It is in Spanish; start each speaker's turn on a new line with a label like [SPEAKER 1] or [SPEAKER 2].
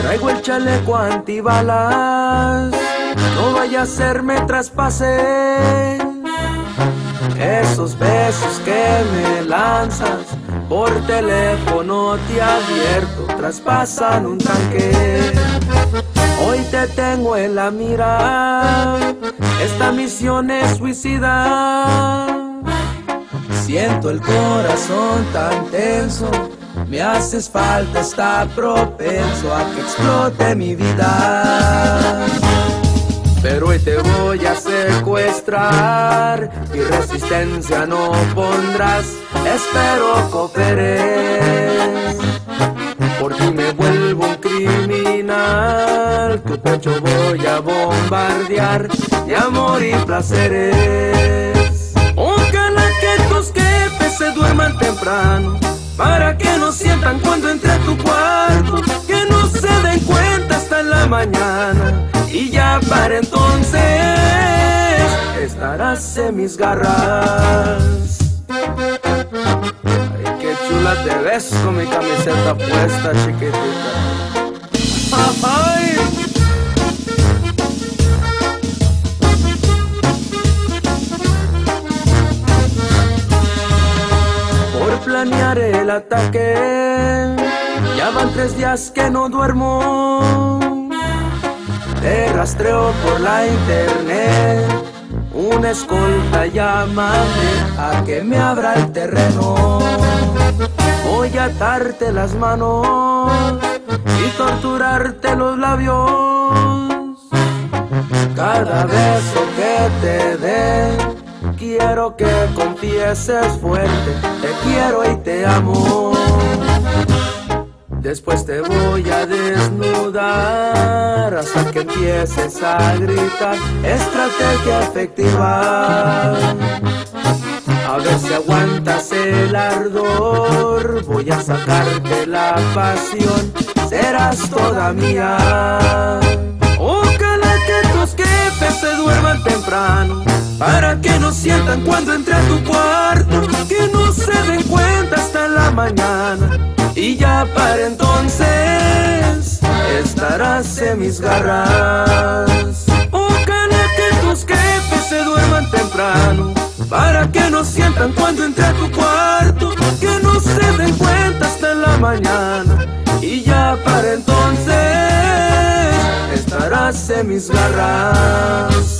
[SPEAKER 1] Traigo el chaleco antibalas, no vaya a hacerme traspase. Esos besos que me lanzas por teléfono te advierto, traspasan un tanque. Hoy te tengo en la mira, esta misión es suicida. Siento el corazón tan tenso, me haces falta, está propenso a que explote mi vida. Pero hoy te voy a y resistencia no pondrás, espero cooperes. Por ti me vuelvo un criminal, tu pecho voy a bombardear de amor y placeres. Ojalá que tus jefes se duerman temprano, para que no sientan cuando entre a tu cuarto, en mis garras. Ay, qué chula te ves con mi camiseta puesta, chiquitita. Por planear el ataque, ya van tres días que no duermo. Te rastreo por la internet, una escolta llámame a que me abra el terreno. Voy a atarte las manos y torturarte los labios. Cada beso que te dé, quiero que confieses fuerte, te quiero y te amo. Después te voy a desnudar hasta que empieces a gritar. Estrategia efectiva. A ver si aguantas el ardor. Voy a sacarte la pasión. Serás toda mía. Ojalá que tus jefes se duerman temprano. Para que no sientan cuando entre a tu cuarto. Que no se den cuenta hasta la mañana. Y ya para entonces estarás en mis garras. Ojalá que tus jefes se duerman temprano. Para que no sientan cuando entre a tu cuarto. Que no se den cuenta hasta la mañana. Y ya para entonces estarás en mis garras.